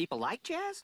People like jazz?